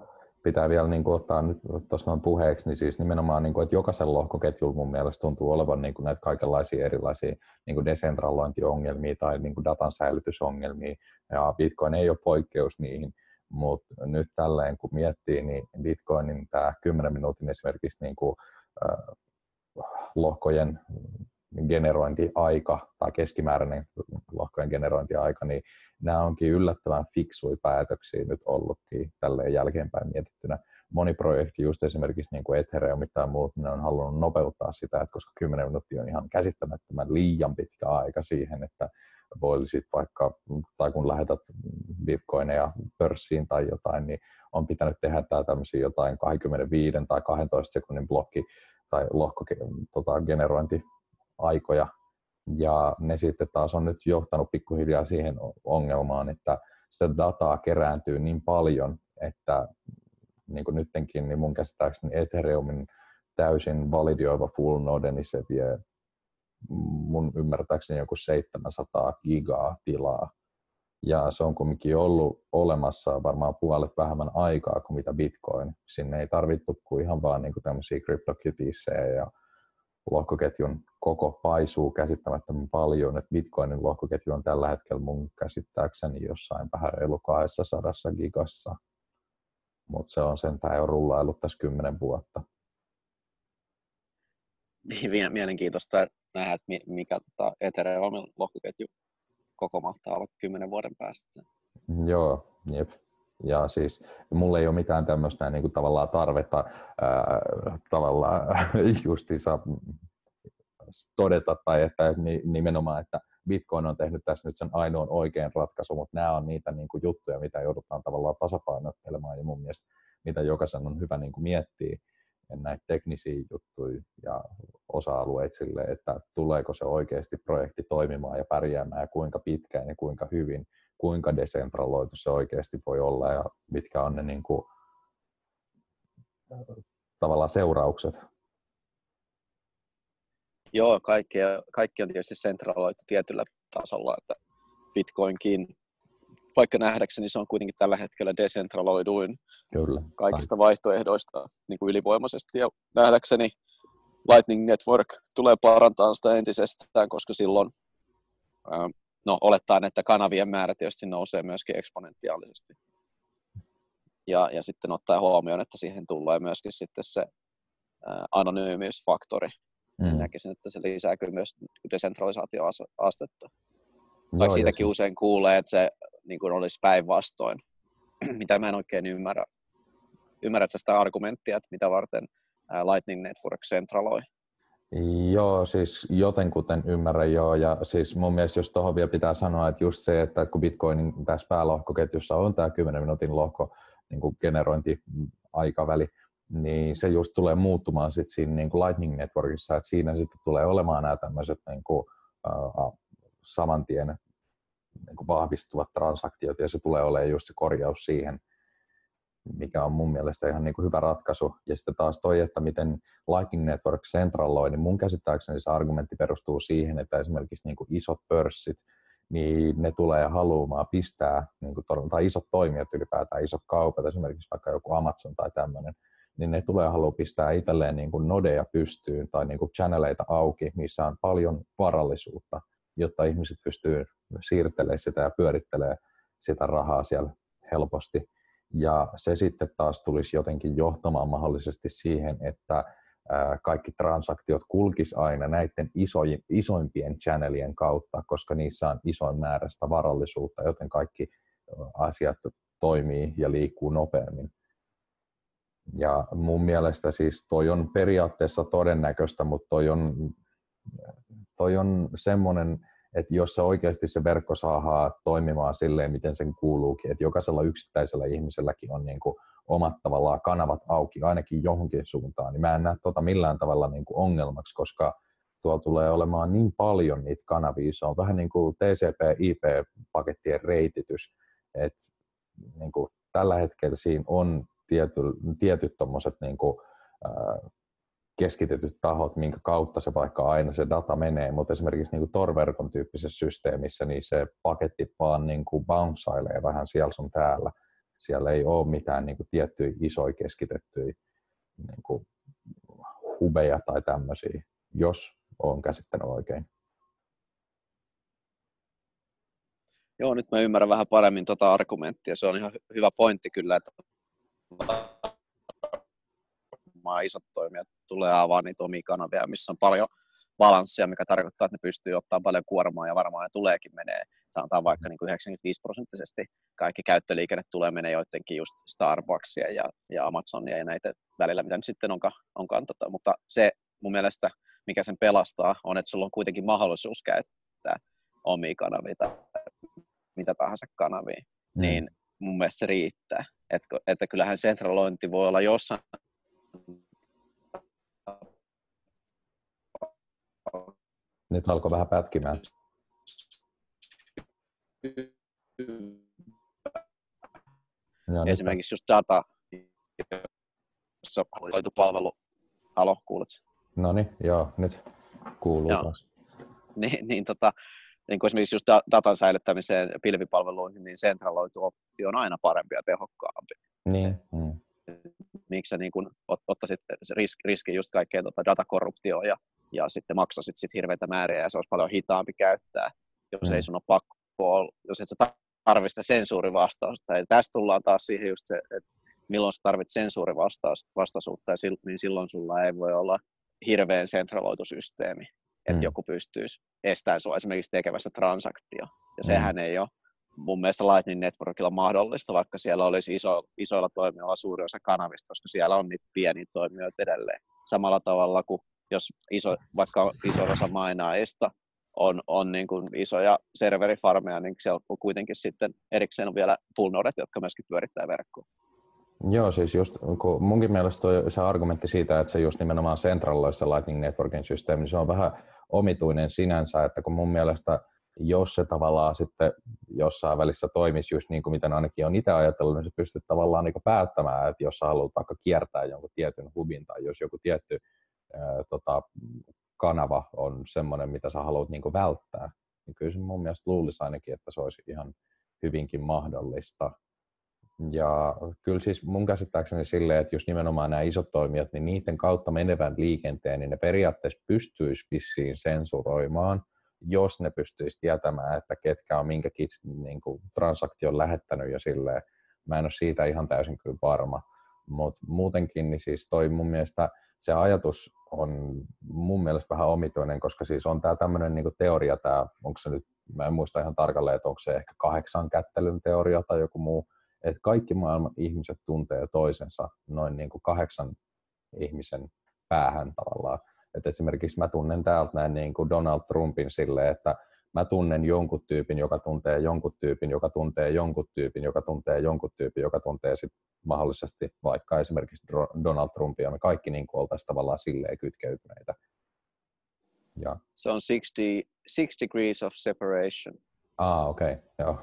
pitää vielä niin kuin ottaa nyt tuossa noin puheeksi, niin siis nimenomaan, niin kuin, että jokaisen lohkoketjulla mun mielestä tuntuu olevan niin kuin näitä kaikenlaisia erilaisia niin kuin desentralointiongelmia tai niin kuin datan säilytysongelmia, ja Bitcoin ei ole poikkeus niihin, mutta nyt tälleen kun miettii, niin Bitcoinin tämä 10 minuutin esimerkiksi niin kuin, äh, lohkojen generointiaika tai keskimääräinen lohkojen generointiaika, niin nämä onkin yllättävän fiksui päätöksiä nyt ollutkin tälleen jälkeenpäin mietittynä. Moni projekti, just esimerkiksi niin kuin Ethereum tai muut, ne on halunnut nopeuttaa sitä, että koska 10 minuuttia on ihan käsittämättömän liian pitkä aika siihen, että voisit vaikka, tai kun lähetät bitcoineja pörssiin tai jotain, niin on pitänyt tehdä tämä tämmöisiä jotain 25 tai 12 sekunnin blokki tai lohko tota, generointiaikoja, ja ne sitten taas on nyt johtanut pikkuhiljaa siihen ongelmaan, että sitä dataa kerääntyy niin paljon, että niin kuin nyttenkin, niin mun käsittääkseni Ethereumin täysin validioiva full node, niin se vie mun ymmärtääkseni joku 700 gigaa tilaa. Ja se on kumminkin ollut olemassa varmaan puolet vähemmän aikaa kuin mitä Bitcoin. Sinne ei tarvittu kuin ihan vaan niin tämmöisiä CryptoKittiesejä ja lohkoketjun koko paisuu käsittämättömän paljon. että Bitcoinin lohkoketju on tällä hetkellä mun käsittääkseni jossain vähän reilu 200 gigassa. Mutta se on sentään jo rullaillut tässä kymmenen vuotta. Niin, mielenkiintoista nähdä, että mikä tota Ethereumin lohkoketju koko mahtaa olla kymmenen vuoden päästä. Joo, jep. Ja siis mulla ei ole mitään tämmöistä niin kuin tavallaan tarvetta ää, tavallaan *laughs* justiinsa todeta tai että nimenomaan, että Bitcoin on tehnyt tässä nyt sen ainoan oikean ratkaisu, mutta nämä on niitä niin kuin juttuja, mitä joudutaan tavallaan tasapainottelemaan. Ja mun mielestä mitä jokaisen on hyvä niin kuin miettiä näitä teknisiä juttuja ja osa-alueita sille, että tuleeko se oikeasti projekti toimimaan ja pärjäämään ja kuinka pitkään ja kuinka hyvin, kuinka desentraloitu se oikeasti voi olla ja mitkä on ne niin kuin, tavallaan seuraukset. Joo, kaikki, kaikki on tietysti sentraloitu tietyllä tasolla, että Bitcoinkin vaikka nähdäkseni se on kuitenkin tällä hetkellä decentraloiduin Kyllä. kaikista vaihtoehdoista niin kuin ylivoimaisesti. Ja nähdäkseni Lightning Network tulee parantaa sitä entisestään, koska silloin no, olettaen, että kanavien määrä tietysti nousee myöskin eksponentiaalisesti. Ja, ja sitten ottaa huomioon, että siihen tulee myöskin sitten se anonyymiysfaktori. Mm. Näkisin, että se lisää kyllä myös desentralisaatioastetta. Vaikka siitäkin se... usein kuulee, että se niin kuin olisi päinvastoin, *clears throat* mitä mä en oikein ymmärrä. Ymmärrätkö sitä argumenttia, että mitä varten Lightning Network sentraloi? Joo, siis jotenkuten ymmärrän joo, ja siis mun mielestä jos tuohon vielä pitää sanoa, että just se, että kun Bitcoinin tässä päälohkoketjussa on tämä 10 minuutin lohko niin kuin generointiaikaväli, niin se just tulee muuttumaan sitten siinä niin kuin Lightning Networkissa, että siinä sitten tulee olemaan nämä tämmöiset niin kuin, uh, saman tien niin kuin vahvistuvat transaktiot, ja se tulee olemaan just se korjaus siihen, mikä on mun mielestä ihan niin kuin hyvä ratkaisu. Ja sitten taas toi, että miten Lightning Network centraloi, niin mun käsittääkseni se argumentti perustuu siihen, että esimerkiksi niin kuin isot pörssit, niin ne tulee haluamaan pistää, niin kuin, tai isot toimijat ylipäätään, isot kaupat, esimerkiksi vaikka joku Amazon tai tämmöinen, niin ne tulee haluaa pistää itselleen niin kuin nodeja pystyyn tai niin kuin channeleita auki, missä on paljon varallisuutta, jotta ihmiset pystyy siirtelemään sitä ja pyörittelemään sitä rahaa siellä helposti. Ja se sitten taas tulisi jotenkin johtamaan mahdollisesti siihen, että kaikki transaktiot kulkis aina näiden isoin, isoimpien channelien kautta, koska niissä on isoin määrä sitä varallisuutta, joten kaikki asiat toimii ja liikkuu nopeammin. Ja mun mielestä siis toi on periaatteessa todennäköistä, mutta toi on, toi on semmoinen, että jos se oikeasti se verkko saa toimimaan silleen, miten sen kuuluukin, että jokaisella yksittäisellä ihmiselläkin on niin kuin omat tavallaan kanavat auki ainakin johonkin suuntaan, niin mä en näe tota millään tavalla niin kuin ongelmaksi, koska tuolla tulee olemaan niin paljon niitä kanavia, se on vähän niin kuin TCP-IP-pakettien reititys, että niin kuin tällä hetkellä siinä on tiety, tietyt tommoset niin kuin, keskitetyt tahot, minkä kautta se vaikka aina se data menee, mutta esimerkiksi niin Tor-verkon tyyppisessä systeemissä niin se paketti vaan niin kuin bounceilee vähän siellä sun täällä. Siellä ei ole mitään niin kuin tiettyjä isoja keskitettyjä niin kuin hubeja tai tämmöisiä, jos on käsittänyt oikein. Joo, nyt mä ymmärrän vähän paremmin tuota argumenttia. Se on ihan hyvä pointti kyllä, että varmaan isot toimijat tulee avaa niitä omia kanavia, missä on paljon balanssia, mikä tarkoittaa, että ne pystyy ottaa paljon kuormaa ja varmaan ne tuleekin menee, sanotaan vaikka niin kuin 95 prosenttisesti kaikki käyttöliikenne tulee menee joidenkin just Starbucksia ja, ja Amazonia ja näitä välillä, mitä nyt sitten onkaan, onkaan tota. mutta se mun mielestä, mikä sen pelastaa, on, että sulla on kuitenkin mahdollisuus käyttää omia kanavia tai mitä tahansa kanavia, mm. niin mun mielestä se riittää. Että, että kyllähän sentralointi voi olla jossain Nyt alkoi vähän pätkimään. No, Esimerkiksi just data, jossa on palvelu. Halo, kuuletko? No niin, joo, nyt kuuluu joo. taas. *laughs* Niin, niin, tota, niin kuin esimerkiksi just datan säilyttämiseen ja pilvipalveluihin, niin sentraloitu optio on aina parempi ja tehokkaampi. Niin. Mm miksi sä niin kun ottaisit risk, riski just kaikkeen tota datakorruptioon ja, ja sitten maksasit sit hirveitä määriä ja se olisi paljon hitaampi käyttää, jos mm. ei sun ole pakko olla, jos et sä tarvitse sensuurivastausta. Ja tästä tullaan taas siihen just se, että milloin sä tarvitset sensuurivastaisuutta, ja niin silloin sulla ei voi olla hirveän sentraloitu systeemi, että mm. joku pystyisi estämään sinua esimerkiksi tekevästä transaktio. Ja mm. sehän ei ole mun mielestä Lightning Networkilla mahdollista, vaikka siellä olisi iso, isoilla toimijoilla suuri osa kanavista, koska siellä on niitä pieniä toimijoita edelleen. Samalla tavalla kuin jos iso, vaikka iso osa mainaista on, on niin kuin isoja serverifarmeja, niin siellä on kuitenkin sitten erikseen on vielä full nodet, jotka myöskin pyörittää verkkoa. Joo, siis just kun munkin mielestä toi, se argumentti siitä, että se just nimenomaan centraloissa Lightning Networkin systeemi, niin se on vähän omituinen sinänsä, että kun mun mielestä – jos se tavallaan sitten jossain välissä toimisi just niin kuin mitä ainakin on itse ajatellut, niin se pystyt tavallaan niin päättämään, että jos sä haluat vaikka kiertää jonkun tietyn hubin tai jos joku tietty ää, tota, kanava on semmoinen, mitä sä haluat niin välttää, niin kyllä se mun mielestä luulisi ainakin, että se olisi ihan hyvinkin mahdollista. Ja kyllä siis mun käsittääkseni silleen, että jos nimenomaan nämä isot toimijat, niin niiden kautta menevän liikenteen, niin ne periaatteessa pystyisi vissiin sensuroimaan – jos ne pystyisi tietämään, että ketkä on minkäkin niin kuin, transaktion lähettänyt ja silleen. mä en ole siitä ihan täysin kyllä varma. Mutta muutenkin, niin siis toi mun mielestä se ajatus on mun mielestä vähän omituinen, koska siis on tämä tämmöinen niinku teoria, tää, onko se nyt, mä en muista ihan tarkalleen, että onko se ehkä kahdeksan kättelyn teoria tai joku muu, että kaikki maailman ihmiset tuntee toisensa noin niin kuin kahdeksan ihmisen päähän tavallaan. Et esimerkiksi mä tunnen täältä näin niin kuin Donald Trumpin silleen, että mä tunnen jonkun tyypin, joka tuntee jonkun tyypin, joka tuntee jonkun tyypin, joka tuntee jonkun tyypin, joka tuntee sit mahdollisesti vaikka esimerkiksi Donald Trumpia. Me kaikki niin kuin oltaisiin tavallaan silleen kytkeytyneitä. Ja. Se on 60, six degrees of separation. Ah, okei, okay. joo.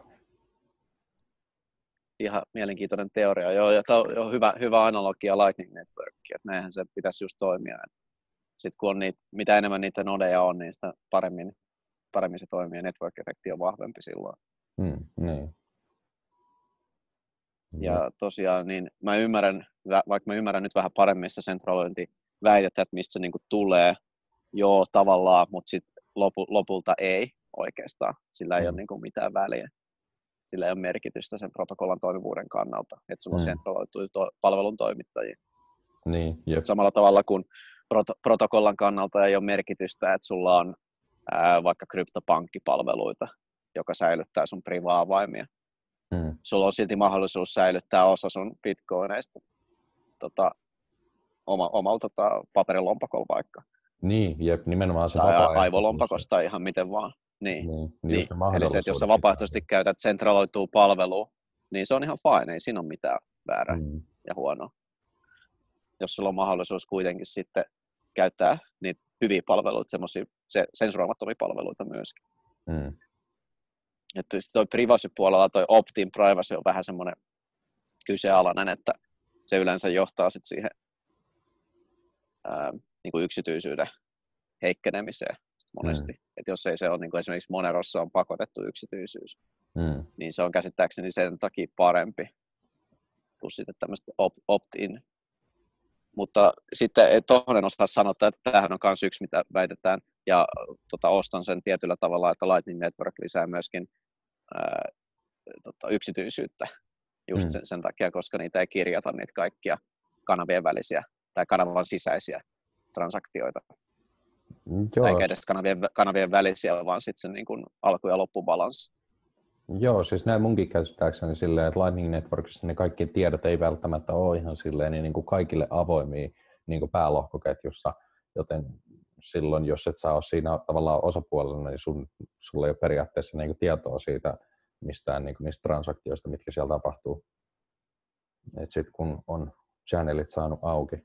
Ihan mielenkiintoinen teoria. Joo, ja tämä on hyvä, hyvä analogia Lightning Networkia, että näinhän se pitäisi just toimia. Sitten kun on niitä, mitä enemmän niitä nodeja on, niin sitä paremmin paremmin se toimii ja network-efekti on vahvempi silloin. Mm, niin. Ja tosiaan, niin mä ymmärrän, vaikka mä ymmärrän nyt vähän paremmin sitä sentralointiväitettä, että mistä se niin tulee, joo tavallaan, mutta sitten lopu, lopulta ei oikeastaan. Sillä ei mm. ole niin kuin mitään väliä. Sillä ei ole merkitystä sen protokollan toimivuuden kannalta, että sulla mm. on sentraloitu to- palvelun toimittajia. Niin, jep. Samalla tavalla kuin prot- protokollan kannalta ei ole merkitystä, että sulla on ää, vaikka kryptopankkipalveluita, joka säilyttää sun priva-avaimia. Hmm. Sulla on silti mahdollisuus säilyttää osa sun bitcoineista tota, oma, omalla tota, paperilompakolla vaikka. Niin, jep, nimenomaan se Tai aivolompakosta ihan miten vaan. Niin, niin, niin. niin. Eli se, että jos sä vapaaehtoisesti käytät sentraloitua palvelua, niin se on ihan fine, ei siinä ole mitään väärää hmm. ja huonoa. Jos sulla on mahdollisuus kuitenkin sitten käyttää niitä hyviä palveluita, semmoisia se, sensuroimattomia palveluita myöskin. Mm. Että sitten toi privacy-puolella toi opt-in privacy on vähän semmoinen kyseenalainen, että se yleensä johtaa sitten siihen ää, niin kuin yksityisyyden heikkenemiseen monesti. Mm. Että jos ei se ole, niin kuin esimerkiksi Monerossa on pakotettu yksityisyys, mm. niin se on käsittääkseni sen takia parempi kuin sitten tämmöistä opt-in mutta sitten toinen osaa sanoa, että tämähän on myös yksi, mitä väitetään, ja tota, ostan sen tietyllä tavalla, että Lightning Network lisää myöskin ää, tota, yksityisyyttä just mm. sen, sen takia, koska niitä ei kirjata niitä kaikkia kanavien välisiä tai kanavan sisäisiä transaktioita. Joo. Tai eikä edes kanavien, kanavien välisiä, vaan sitten se niin kuin alku- ja loppubalanssi. Joo, siis näin munkin käsittääkseni silleen, että Lightning Networkissa ne kaikki tiedot ei välttämättä ole ihan silleen niin, niin kuin kaikille avoimia niin kuin päälohkoketjussa, joten silloin, jos et saa ole siinä tavallaan osapuolella, niin sun, sulla ei ole periaatteessa niin kuin tietoa siitä mistään niin kuin niistä transaktioista, mitkä siellä tapahtuu. Sitten kun on channelit saanut auki,